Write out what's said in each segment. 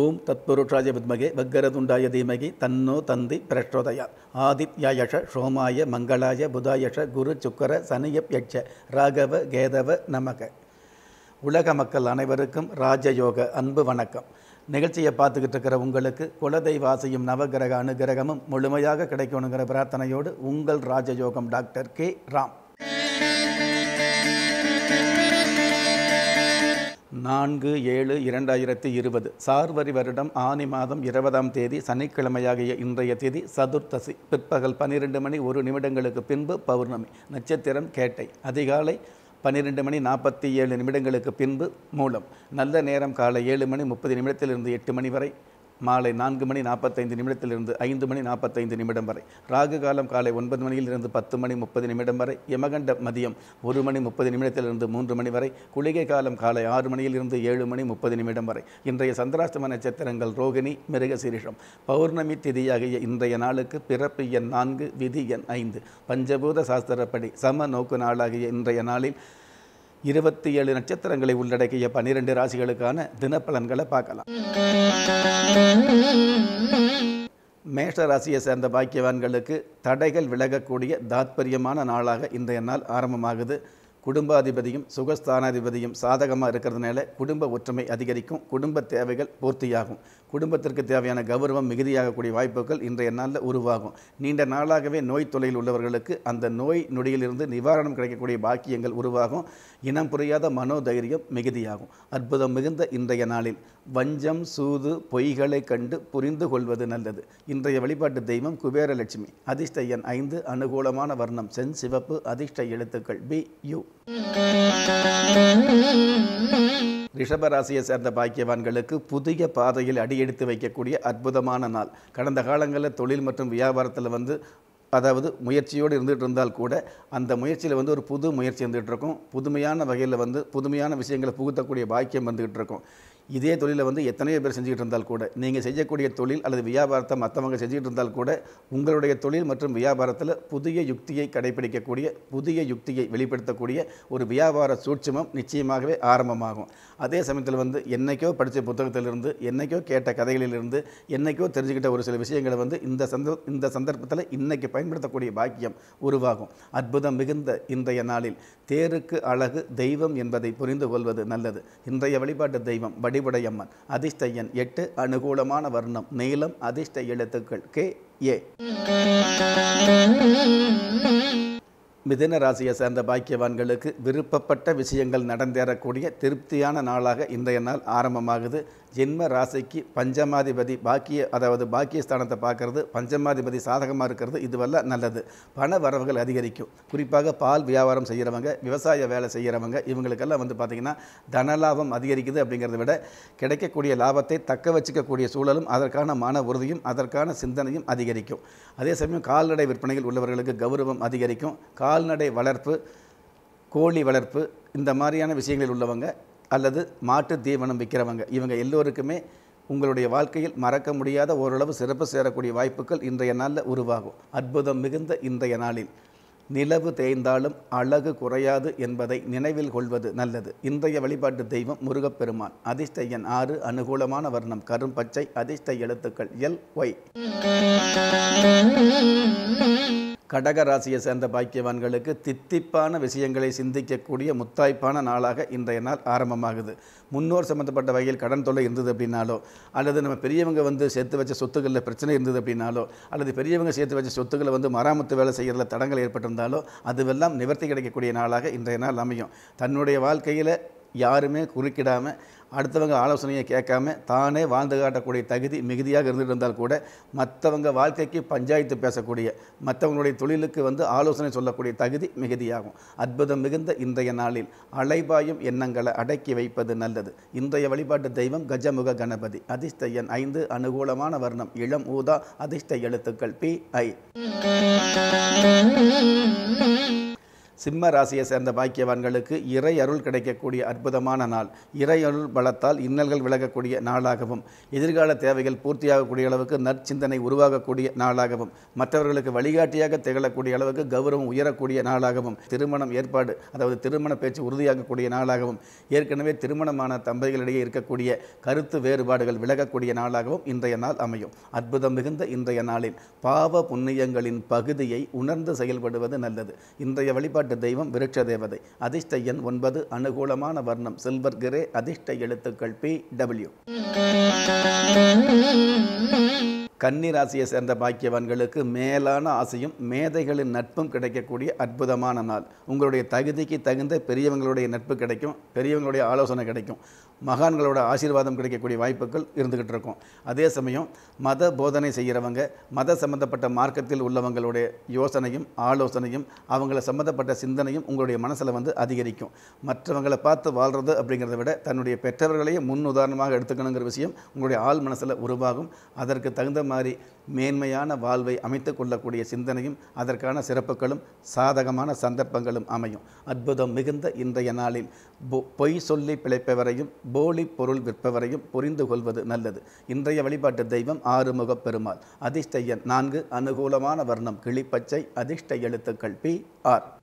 ஓம் தத்புருஷாய வித்மகே வக்கரதுண்டாய தீமகி தன்னோ தந்தி பிரச்சோதயா ஆதித்யாயஷ சோமாய மங்களாய புதாயஷ குரு சுக்கர சனியப் யட்ச ராகவ கேதவ நமக உலக மக்கள் அனைவருக்கும் ராஜயோக அன்பு வணக்கம். நிகழ்ச்சியை பார்த்துக்கிட்டு இருக்கிற உங்களுக்கு குலதெய்வாசியும் நவகிரக அனுகிரகமும் முழுமையாக கிடைக்கணுங்கிற பிரார்த்தனையோடு உங்கள் ராஜயோகம் டாக்டர் கே. ராம். நான்கு ஏழு இரண்டாயிரத்தி இருபது. சார்வரி வருடம் ஆனி மாதம் இருபதாம் தேதி சனிக்கிழமையாகிய இன்றைய தேதி சதுர்த்தசி பிற்பகல் பன்னிரெண்டு மணி ஒரு நிமிடங்களுக்கு பின்பு பௌர்ணமி நட்சத்திரம் கேட்டை அதிகாலை பன்னிரெண்டு மணி நாற்பத்தி ஏழு நிமிடங்களுக்கு பின்பு மூலம் நல்ல நேரம் காலை ஏழு மணி முப்பது நிமிடத்திலிருந்து எட்டு மணி வரை மாலை நான்கு மணி நாற்பத்தைந்து நிமிடத்திலிருந்து ஐந்து மணி நாற்பத்தைந்து நிமிடம் வரை. ராகு காலம் காலை ஒன்பது மணியிலிருந்து பத்து மணி முப்பது நிமிடம் வரை. யமகண்ட மதியம் ஒரு மணி முப்பது நிமிடத்திலிருந்து மூன்று மணி வரை. குளிகை காலம் காலை ஆறு மணியிலிருந்து ஏழு மணி முப்பது நிமிடம் வரை. இன்றைய சந்திராஷ்டம நட்சத்திரங்கள் ரோகிணி மிருகசீரிஷம். பௌர்ணமி திதியாகிய இன்றைய நாளுக்கு பிறப்பு எண் நான்கு விதி எண் ஐந்து. பஞ்சபூத சாஸ்திரப்படி சம நோக்கு நாளாகிய இன்றைய நாளில் இருபத்தி ஏழு நட்சத்திரங்களை உள்ளடக்கிய பன்னிரெண்டு ராசிகளுக்கான தினப்பலன்களை பார்க்கலாம். மேஷ ராசியை சேர்ந்த பாக்கியவான்களுக்கு தடைகள் விலகக்கூடிய தாத்பரியமான நாளாக இன்றைய நாள் ஆரம்பமாகுது. குடும்பாதிபதியும் சுகஸ்தானாதிபதியும் சாதகமாக இருக்கிறதுனால குடும்ப ஒற்றுமை அதிகரிக்கும் குடும்ப தேவைகள் பூர்த்தியாகும். குடும்பத்திற்கு தேவையான கௌரவம் மிகுதியாகக்கூடிய வாய்ப்புகள் இன்றைய நாளில் உருவாகும். நீண்ட நாளாகவே நோய் தொலையில் உள்ளவர்களுக்கு அந்த நோய் நொடியிலிருந்து நிவாரணம் கிடைக்கக்கூடிய பாக்கியங்கள் உருவாகும். இனம் புரியாத மனோதைரியம் மிகுதியாகும். அற்புதம் மிகுந்த இன்றைய நாளில். வஞ்சம் சூது பொய்களை கண்டு புரிந்து கொள்வது நல்லது. இன்றைய வழிபாட்டு தெய்வம் குபேரலட்சுமி. அதிர்ஷ்ட எண் ஐந்து அனுகூலமான வர்ணம். சென் சிவப்பு அதிர்ஷ்ட எழுத்துக்கள். பி யு. ரிஷபராசியை சேர்ந்த பாக்கியவான்களுக்கு புதிய பாதையில் அடியெடுத்து வைக்கக்கூடிய அற்புதமான நாள். கடந்த காலங்களில் தொழில் மற்றும் வியாபாரத்தில் வந்து அதாவது முயற்சியோடு இருந்துகிட்டு இருந்தால் கூட அந்த முயற்சியில் வந்து ஒரு புது முயற்சி இருந்துகிட்டு இருக்கும். புதுமையான வகையில் வந்து புதுமையான விஷயங்களை புகுத்தக்கூடிய பாக்கியம் வந்துகிட்டு இருக்கும். இதே தொழிலை வந்து எத்தனையோ பேர் செஞ்சுக்கிட்டு இருந்தால் கூட நீங்கள் செய்யக்கூடிய தொழில் அல்லது வியாபாரத்தை மற்றவங்க செஞ்சுக்கிட்டு இருந்தால் கூட உங்களுடைய தொழில் மற்றும் வியாபாரத்தில் புதிய யுக்தியை கடைபிடிக்கக்கூடிய புதிய யுக்தியை வெளிப்படுத்தக்கூடிய ஒரு வியாபார சூட்சமம் நிச்சயமாகவே ஆரம்பமாகும். அதே சமயத்தில் வந்து என்னைக்கோ படித்த புத்தகத்திலிருந்து என்னைக்கோ கேட்ட கதைகளிலிருந்து என்னைக்கோ தெரிஞ்சுக்கிட்ட ஒரு சில விஷயங்களை வந்து இந்த சந்த இந்த சந்தர்ப்பத்தில் இன்றைக்கி பயன்படுத்தக்கூடிய பாக்கியம் உருவாகும். அற்புதம் மிகுந்த இன்றைய நாளில் தேருக்கு அழகு தெய்வம் என்பதை புரிந்து கொள்வது நல்லது. இன்றைய வழிபாட்டு தெய்வம் அறிவுடையம்மன் அதிர்ஷ்ட எண் எட்டு அனுகூலமான வர்ணம் நீளம் அதிர்ஷ்ட எழுத்துக்கள் கே ஏ. மிதின ராசியை சேர்ந்த பாக்கியவான்களுக்கு விருப்பப்பட்ட விஷயங்கள் நடந்தேறக்கூடிய திருப்தியான நாளாக இன்றைய நாள் ஆரம்பமாகுது. ஜென்ம ராசிக்கு பஞ்சமாதிபதி பாக்கிய அதாவது பாக்கிய ஸ்தானத்தை பார்க்கறது பஞ்சமாதிபதி சாதகமாக இருக்கிறது இதுவெல்லாம் நல்லது. பண வரவுகள் அதிகரிக்கும். குறிப்பாக பால் வியாபாரம் செய்கிறவங்க விவசாய வேலை செய்கிறவங்க இவங்களுக்கெல்லாம் வந்து பார்த்திங்கன்னா தனலாபம் அதிகரிக்குது அப்படிங்கிறத விட கிடைக்கக்கூடிய லாபத்தை தக்க வச்சுக்கக்கூடிய சூழலும் அதற்கான மன உறுதியும் அதற்கான சிந்தனையும் அதிகரிக்கும். அதே சமயம் கால்நடை விற்பனையில் உள்ளவர்களுக்கு கௌரவம் அதிகரிக்கும். கால்நடை வளர்ப்பு கோழி வளர்ப்பு இந்த மாதிரியான விஷயங்களில் உள்ளவங்க அல்லது மாட்டு தீவனம் விற்கிறவங்க. இவங்க எல்லோருக்குமே உங்களுடைய வாழ்க்கையில் மறக்க முடியாத ஓரளவு சிறப்பு சேரக்கூடிய வாய்ப்புகள் இன்றைய நாளில் உருவாகும். அற்புதம் மிகுந்த இன்றைய நாளில் நிலவு தேய்ந்தாலும் அழகு குறையாது என்பதை நினைவில் கொள்வது நல்லது. இன்றைய வழிபாட்டு தெய்வம் முருகப்பெருமான். அதிர்ஷ்ட எண் ஆறு அனுகூலமான வர்ணம். கரும்பச்சை அதிர்ஷ்ட எழுத்துக்கள் எல் ஒய். கடக ராசியை சேர்ந்த பாக்கியவான்களுக்கு தித்திப்பான விஷயங்களை சிந்திக்கக்கூடிய முத்தாய்ப்பான நாளாக இன்றைய நாள் ஆரம்பமாகுது. முன்னோர் சம்மந்தப்பட்ட வகையில் கடன் தொல்லை இருந்தது அப்படின்னாலோ அல்லது நம்ம பெரியவங்க வந்து சேர்த்து வச்ச சொத்துக்களில் பிரச்சனை இருந்தது அப்படின்னாலோ அல்லது பெரியவங்க சேர்த்து வச்ச சொத்துக்களை வந்து மராமத்து வேலை செய்கிறதுல தடங்கள் ஏற்பட்டிருந்தாலோ அதுவெல்லாம் நிவர்த்தி கிடைக்கக்கூடிய நாளாக இன்றைய நாள் அமையும். தன்னுடைய வாழ்க்கையில் யாருமே குறுக்கிடாமல் அடுத்தவங்க ஆலோசனையை கேட்காம தானே வாழ்ந்து காட்டக்கூடிய தகுதி மிகுதியாக இருந்துட்டு இருந்தால் கூட மற்றவங்க வாழ்க்கைக்கு பஞ்சாயத்து பேசக்கூடிய மற்றவங்களுடைய தொழிலுக்கு வந்து ஆலோசனை சொல்லக்கூடிய தகுதி மிகுதியாகும். அற்புதம் மிகுந்த இன்றைய நாளில் அலைபாயும் எண்ணங்களை அடக்கி வைப்பது நல்லது. இன்றைய வழிபாட்டு தெய்வம் கஜமுக கணபதி. அதிர்ஷ்ட எண் ஐந்து அனுகூலமான வர்ணம். இளம் ஊதா அதிர்ஷ்ட எழுத்துக்கள். பி ஐ. சிம்ம ராசியை சேர்ந்த பாக்கியவான்களுக்கு இறை அருள் கிடைக்கக்கூடிய அற்புதமான நாள். இறை அருள் பலத்தால் இன்னல்கள் விலகக்கூடிய நாளாகவும் எதிர்கால தேவைகள் பூர்த்தியாகக்கூடிய அளவுக்கு நற்சிந்தனை உருவாகக்கூடிய நாளாகவும் மற்றவர்களுக்கு வழிகாட்டியாக திகழக்கூடிய அளவுக்கு கௌரவம் உயரக்கூடிய நாளாகவும் திருமணம் ஏற்பாடு அதாவது திருமண பேச்சு உறுதியாகக்கூடிய நாளாகவும் ஏற்கனவே திருமணமான தம்பதிகளிடையே இருக்கக்கூடிய கருத்து வேறுபாடுகள் விலகக்கூடிய நாளாகவும் இன்றைய நாள் அமையும். அற்புதம் மிகுந்த இன்றைய நாளில் பாவ புண்ணியங்களின் பகுதியை உணர்ந்து செயல்படுவது நல்லது. இன்றைய வழிபாட்டு தெய்வம் விருட்ச தேவதை அதிர்ஷ்ட எண் ஒன்பது அனுகூலமான வர்ணம் சில்வர் கிரே அதிர்ஷ்ட எழுத்துக்கள் பி டபிள்யூ கன்னி ராசியை சேர்ந்த பாக்கியவான்களுக்கு மேலான ஆசையும் மேதைகளின் நட்பும் கிடைக்கக்கூடிய அற்புதமான நாள். உங்களுடைய தகுதிக்கு தகுந்த பெரியவங்களுடைய நட்பு கிடைக்கும் பெரியவங்களுடைய ஆலோசனை கிடைக்கும். மகான்களோட ஆசீர்வாதம் கிடைக்கக்கூடிய வாய்ப்புகள் இருந்துக்கிட்டு இருக்கும். அதே சமயம் மத போதனை செய்கிறவங்க மத சம்பந்தப்பட்ட மார்க்கத்தில் உள்ளவங்களுடைய யோசனையும் ஆலோசனையும் அவங்கள சம்பந்தப்பட்ட சிந்தனையும் உங்களுடைய மனசில் வந்து அதிகரிக்கும். மற்றவங்களை பார்த்து வாழ்கிறது அப்படிங்கிறத விட தன்னுடைய பெற்றவர்களையும் முன் உதாரணமாக எடுத்துக்கணுங்கிற விஷயம் உங்களுடைய ஆள் மனசில் உருவாகும். அதற்கு தகுந்த மாதிரி மேன்மையான வாழ்வை அமைத்து கொள்ளக்கூடிய சிந்தனையும் அதற்கான சிறப்புகளும் சாதகமான சந்தர்ப்பங்களும் அமையும். அற்புதம் மிகுந்த இன்றைய நாளில் பொ- பொய் சொல்லி பிழைப்பவரையும் போலி பொருள் விற்பவரையும் புரிந்து கொள்வது நல்லது. இன்றைய வழிபாட்டு தெய்வம் ஆறுமுக பெருமாள். அதிர்ஷ்டையன் நான்கு அனுகூலமான வர்ணம் கிளிப்பச்சை அதிர்ஷ்ட எழுத்துக்கள் பி ஆர்.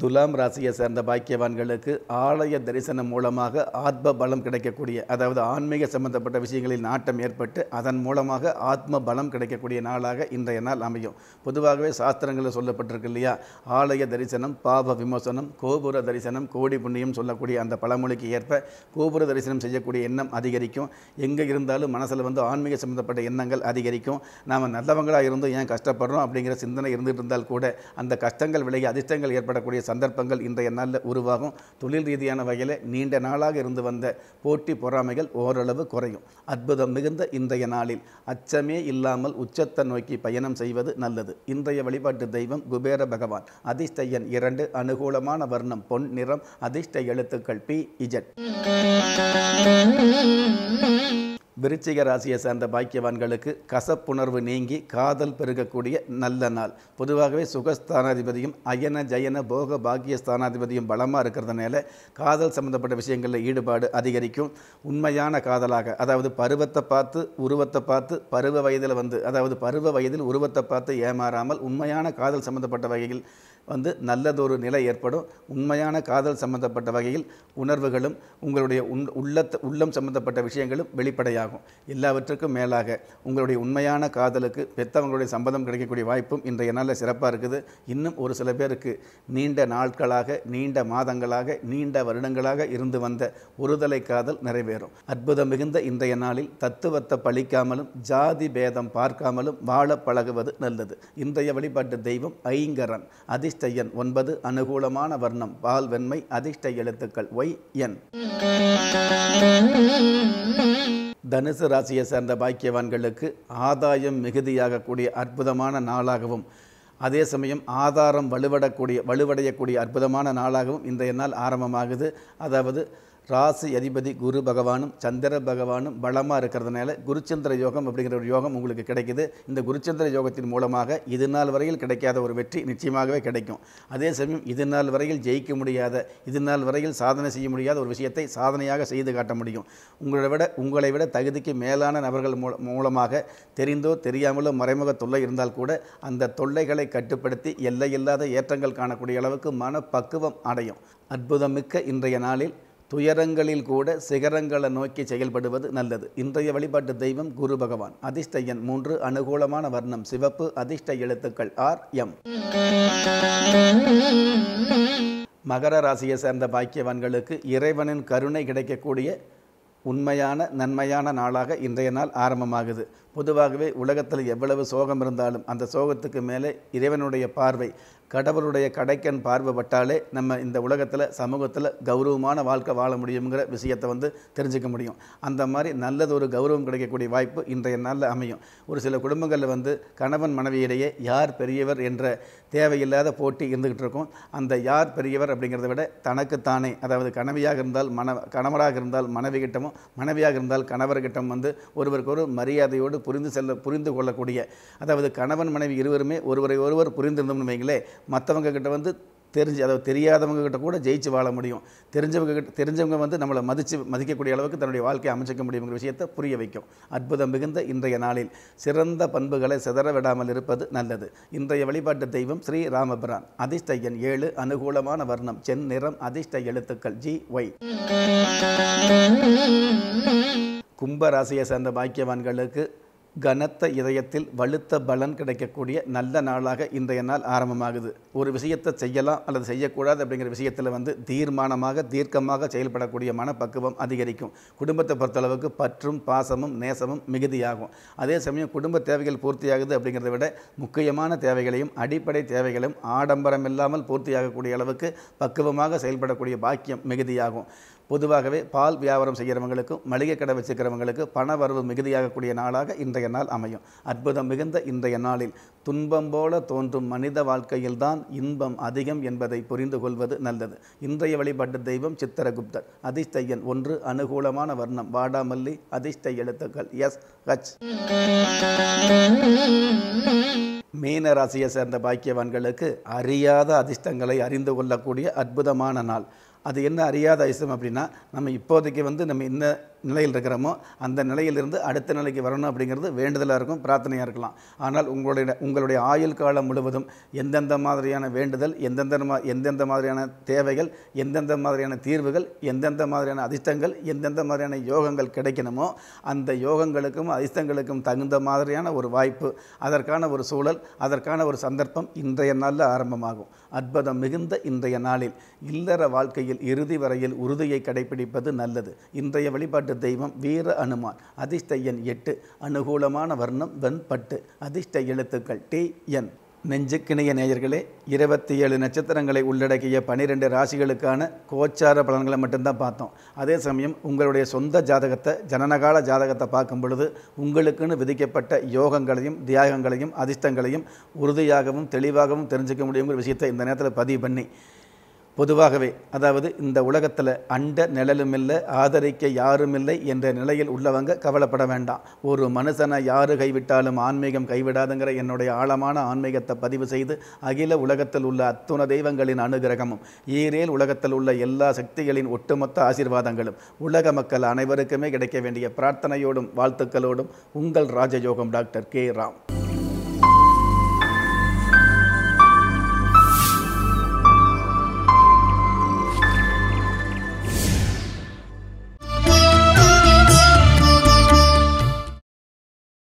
துலாம் ராசியை சேர்ந்த பாக்கியவான்களுக்கு ஆலய தரிசனம் மூலமாக ஆத்ம பலம் கிடைக்கக்கூடிய அதாவது ஆன்மீக சம்பந்தப்பட்ட விஷயங்களில் நாட்டம் ஏற்பட்டு அதன் மூலமாக ஆத்ம பலம் கிடைக்கக்கூடிய நாளாக இன்றைய நாள் அமையும். பொதுவாகவே சாஸ்திரங்களில் சொல்லப்பட்டிருக்கு இல்லையா? ஆலய தரிசனம் பாப விமோசனம் கோபுர தரிசனம் கோடி புண்ணியம் சொல்லக்கூடிய அந்த பழமொழிக்கு ஏற்ப கோபுர தரிசனம் செய்யக்கூடிய எண்ணம் அதிகரிக்கும். எங்கே இருந்தாலும் மனசில் வந்து ஆன்மீக சம்பந்தப்பட்ட எண்ணங்கள் அதிகரிக்கும். நாம் நல்லவங்களாக இருந்தும் ஏன் கஷ்டப்படுறோம் அப்படிங்கிற சிந்தனை இருந்துட்டு இருந்தால் கூட அந்த கஷ்டங்கள் விலகி அதிர்ஷ்டங்கள் ஏற்படக்கூடிய சந்தர்ப்பங்கள் இன்றைய நாளில் உருவாகும். தொழில் ரீதியான வகையில் நீண்ட நாளாக இருந்து வந்த போட்டி பொறாமைகள் ஓரளவு குறையும். அற்புதம் மிகுந்த இன்றைய நாளில் அச்சமே இல்லாமல் உச்சத்தை நோக்கி பயணம் செய்வது நல்லது. இன்றைய வழிபாட்டு தெய்வம் குபேர பகவான். அதிர்ஷ்ட எண் இரண்டு அனுகூலமான வர்ணம் பொன் நிறம் அதிர்ஷ்ட எழுத்துக்கள் பி இஜட். விருச்சிக ராசியை சேர்ந்த பாக்கியவான்களுக்கு கசப்புணர்வு நீங்கி காதல் பெருகக்கூடிய நல்ல நாள். பொதுவாகவே சுகஸ்தானாதிபதியும் அயன ஜயன போக பாக்கிய ஸ்தானாதிபதியும் பலமாக இருக்கிறதுனால காதல் சம்பந்தப்பட்ட விஷயங்களில் ஈடுபாடு அதிகரிக்கும். உண்மையான காதலாக அதாவது பருவத்தை பார்த்து உருவத்தை பார்த்து பருவ வயதில் வந்து அதாவது பருவ வயதில் உருவத்தை பார்த்து ஏமாறாமல் உண்மையான காதல் சம்பந்தப்பட்ட வகையில் வந்து நல்லதொரு நிலை ஏற்படும். உண்மையான காதல் சம்பந்தப்பட்ட வகையில் உணர்வுகளும் உங்களுடைய உன் உள்ளத்த உள்ளம் சம்பந்தப்பட்ட விஷயங்களும் வெளிப்படையாகும். எல்லாவற்றுக்கும் மேலாக உங்களுடைய உண்மையான காதலுக்கு பெற்றவங்களுடைய சம்பந்தம் கிடைக்கக்கூடிய வாய்ப்பும் இன்றைய நாளில் சிறப்பாக இருக்குது. இன்னும் ஒரு சில பேருக்கு நீண்ட நாட்களாக நீண்ட மாதங்களாக நீண்ட வருடங்களாக இருந்து வந்த ஒருதலை காதல் நிறைவேறும். அற்புதம் மிகுந்த இன்றைய நாளில் தத்துவத்தை பழிக்காமலும் ஜாதி பேதம் பார்க்காமலும் வாழ பழகுவது நல்லது. இன்றைய வழிபாட்டு தெய்வம் ஐங்கரன். அதிர்ஷ்ட எண் ஒன்பது அனுகூலமான வர்ணம் பால் வெண்மை அதிர்ஷ்ட எழுத்துக்கள் ஒய் என். தனுசு ராசியை சேர்ந்த பாக்கியவான்களுக்கு ஆதாயம் மிகுதியாகக்கூடிய அற்புதமான நாளாகவும் அதே சமயம் ஆதாரம் வலுவடக்கூடிய வலுவடையக்கூடிய அற்புதமான நாளாகவும் இன்றைய நாள் ஆரம்பமாகுது. அதாவது ராசி அதிபதி குரு பகவானும் சந்திர பகவானும் பலமாக இருக்கிறதுனால குருச்சந்திர யோகம் அப்படிங்கிற ஒரு யோகம் உங்களுக்கு கிடைக்குது. இந்த குருச்சந்திர யோகத்தின் மூலமாக இது நாள் வரையில் கிடைக்காத ஒரு வெற்றி நிச்சயமாகவே கிடைக்கும். அதே சமயம் இது நாள் வரையில் ஜெயிக்க முடியாத இது நாள் வரையில் சாதனை செய்ய முடியாத ஒரு விஷயத்தை சாதனையாக செய்து காட்ட முடியும். உங்களை விட உங்களை விட தகுதிக்கு மேலான நபர்கள் மூல மூலமாக தெரிந்தோ தெரியாமலோ மறைமுக தொல்லை இருந்தால் கூட அந்த தொல்லைகளை கட்டுப்படுத்தி எல்லையில்லாத ஏற்றங்கள் காணக்கூடிய அளவுக்கு மனப்பக்குவம் அடையும். அற்புதமிக்க இன்றைய நாளில் துயரங்களில் கூட சிகரங்களை நோக்கி செயல்படுவது நல்லது. இன்றைய வழிபாட்டு தெய்வம் குரு பகவான். அதிர்ஷ்ட மூன்று அனுகூலமான வர்ணம். சிவப்பு அதிர்ஷ்ட எழுத்துக்கள் ஆர் எம். மகர ராசியை சேர்ந்த பாக்கியவான்களுக்கு இறைவனின் கருணை கிடைக்கக்கூடிய உண்மையான நன்மையான நாளாக இன்றைய நாள் ஆரம்பமாகுது. பொதுவாகவே உலகத்தில் எவ்வளவு சோகம் இருந்தாலும் அந்த சோகத்துக்கு மேலே இறைவனுடைய பார்வை கடவுளுடைய கடைக்கன் பார்வைப்பட்டாலே நம்ம இந்த உலகத்தில் சமூகத்தில் கௌரவமான வாழ்க்கை வாழ முடியுங்கிற விஷயத்தை வந்து தெரிஞ்சுக்க முடியும். அந்த மாதிரி நல்லது ஒரு கௌரவம் கிடைக்கக்கூடிய வாய்ப்பு இன்றைய நாளில் அமையும். ஒரு சில குடும்பங்களில் வந்து கணவன் மனைவியிடையே யார் பெரியவர் என்ற தேவையில்லாத போட்டி இருந்துக்கிட்டு இருக்கும். அந்த யார் பெரியவர் அப்படிங்கிறத விட தனக்குத்தானே அதாவது கணவியாக இருந்தால் மன கணவராக இருந்தால் மனைவி கிட்டமும் மனைவியாக இருந்தால் கணவர்கிட்டம் வந்து ஒருவருக்கு ஒரு மரியாதையோடு புரிந்து செல்ல புரிந்து கொள்ளக்கூடிய அதாவது கணவன் மனைவி இருவருமே ஒருவரை ஒருவர் புரிந்திருந்தோம்னு வைங்களே மற்றவங்க கிட்ட வந்து தெரிஞ்சு அதாவது தெரியாதவங்க கிட்ட கூட ஜெயிச்சு வாழ முடியும். தெரிஞ்சவங்க கிட்ட தெரிஞ்சவங்க வந்து நம்மளை மதித்து மதிக்கக்கூடிய அளவுக்கு தன்னுடைய வாழ்க்கையை அமைச்சிக்க முடியுங்கிற விஷயத்தை புரிய வைக்கும். அற்புதம் மிகுந்த இன்றைய நாளில் சிறந்த பண்புகளை சிதற விடாமல் இருப்பது நல்லது. இன்றைய வழிபாட்டு தெய்வம் ஸ்ரீ ராமபிரான். அதிர்ஷ்ட எண் ஏழு அனுகூலமான வர்ணம். சென் நிறம் அதிர்ஷ்ட எழுத்துக்கள் ஜி ஒய். கும்ப ராசியை சேர்ந்த பாக்கியவான்களுக்கு கனத்த இதயத்தில் வலுத்த பலன் கிடைக்கக்கூடிய நல்ல நாளாக இன்றைய நாள் ஆரம்பமாகுது. ஒரு விஷயத்தை செய்யலாம் அல்லது செய்யக்கூடாது அப்படிங்கிற விஷயத்தில் வந்து தீர்மானமாக தீர்க்கமாக செயல்படக்கூடிய மனப்பக்குவம் அதிகரிக்கும். குடும்பத்தை பொறுத்தளவுக்கு பற்றும் பாசமும் நேசமும் மிகுதியாகும். அதே சமயம் குடும்ப தேவைகள் பூர்த்தியாகுது அப்படிங்கிறத விட முக்கியமான தேவைகளையும் அடிப்படை தேவைகளையும் ஆடம்பரம் இல்லாமல் பூர்த்தியாகக்கூடிய அளவுக்கு பக்குவமாக செயல்படக்கூடிய பாக்கியம் மிகுதியாகும். பொதுவாகவே பால் வியாபாரம் செய்கிறவங்களுக்கும் மளிகை கடை வச்சுக்கிறவங்களுக்கு பண வரவு மிகுதியாகக்கூடிய நாளாக இன்றைய நாள் அமையும். அற்புதம் மிகுந்த இன்றைய நாளில் துன்பம் போல தோன்றும் மனித வாழ்க்கையில்தான் இன்பம் அதிகம் என்பதை புரிந்து கொள்வது நல்லது. இன்றைய வழிபாட்டு தெய்வம் சித்திரகுப்தர். அதிஷ்டையன் ஒன்று அனுகூலமான வர்ணம். வாடாமல்லி அதிர்ஷ்ட எழுத்துக்கள். S H. மீன ராசியை சேர்ந்த பாக்கியவான்களுக்கு அறியாத அதிர்ஷ்டங்களை அறிந்து கொள்ளக்கூடிய அற்புதமான நாள். அது என்ன அறியாத ஐசம் அப்படின்னா நம்ம இப்போதைக்கு வந்து நம்ம என்ன நிலையில் இருக்கிறோமோ அந்த நிலையிலிருந்து அடுத்த நிலைக்கு வரணும் அப்படிங்கிறது வேண்டுதலாக இருக்கும் பிரார்த்தனையாக இருக்கலாம். ஆனால் உங்களுடைய உங்களுடைய ஆயுள் காலம் முழுவதும் எந்தெந்த மாதிரியான வேண்டுதல் எந்தெந்த மா எந்தெந்த மாதிரியான தேவைகள் எந்தெந்த மாதிரியான தீர்வுகள் எந்தெந்த மாதிரியான அதிர்ஷ்டங்கள் எந்தெந்த மாதிரியான யோகங்கள் கிடைக்கணுமோ அந்த யோகங்களுக்கும் அதிர்ஷ்டங்களுக்கும் தகுந்த மாதிரியான ஒரு வாய்ப்பு அதற்கான ஒரு சூழல் அதற்கான ஒரு சந்தர்ப்பம் இன்றைய நாளில் ஆரம்பமாகும். அற்புதம் மிகுந்த இன்றைய நாளில் இல்லற வாழ்க்கையில் வாழ்க்கையில் இறுதி வரையில் உறுதியை கடைபிடிப்பது நல்லது. இன்றைய வழிபாட்டு தெய்வம் வீர அனுமான். அதிர்ஷ்ட எண் எட்டு அனுகூலமான வர்ணம் வெண்பட்டு. அதிர்ஷ்ட எழுத்துக்கள் டி என். நெஞ்சுக்கிணைய நேயர்களே இருபத்தி ஏழு நட்சத்திரங்களை உள்ளடக்கிய பனிரெண்டு ராசிகளுக்கான கோச்சார பலன்களை மட்டும்தான் பார்த்தோம். அதே சமயம் உங்களுடைய சொந்த ஜாதகத்தை ஜனனகால ஜாதகத்தை பார்க்கும் பொழுது உங்களுக்குன்னு விதிக்கப்பட்ட யோகங்களையும் தியாகங்களையும் அதிர்ஷ்டங்களையும் உறுதியாகவும் தெளிவாகவும் தெரிஞ்சுக்க முடியுங்கிற விஷயத்தை இந்த நேரத்தில் பதிவு பண்ணி பொதுவாகவே அதாவது இந்த உலகத்தில் அண்ட நிழலும் இல்லை ஆதரிக்க யாரும் இல்லை என்ற நிலையில் உள்ளவங்க கவலைப்பட வேண்டாம். ஒரு மனுஷனை யாரு கைவிட்டாலும் ஆன்மீகம் கைவிடாதுங்கிற என்னுடைய ஆழமான ஆன்மீகத்தை பதிவு செய்து அகில உலகத்தில் உள்ள அத்துண தெய்வங்களின் அனுகிரகமும் ஈரேல் உலகத்தில் உள்ள எல்லா சக்திகளின் ஒட்டுமொத்த ஆசீர்வாதங்களும் உலக மக்கள் அனைவருக்குமே கிடைக்க வேண்டிய பிரார்த்தனையோடும் வாழ்த்துக்களோடும் உங்கள் ராஜயோகம் டாக்டர் கே ராம்.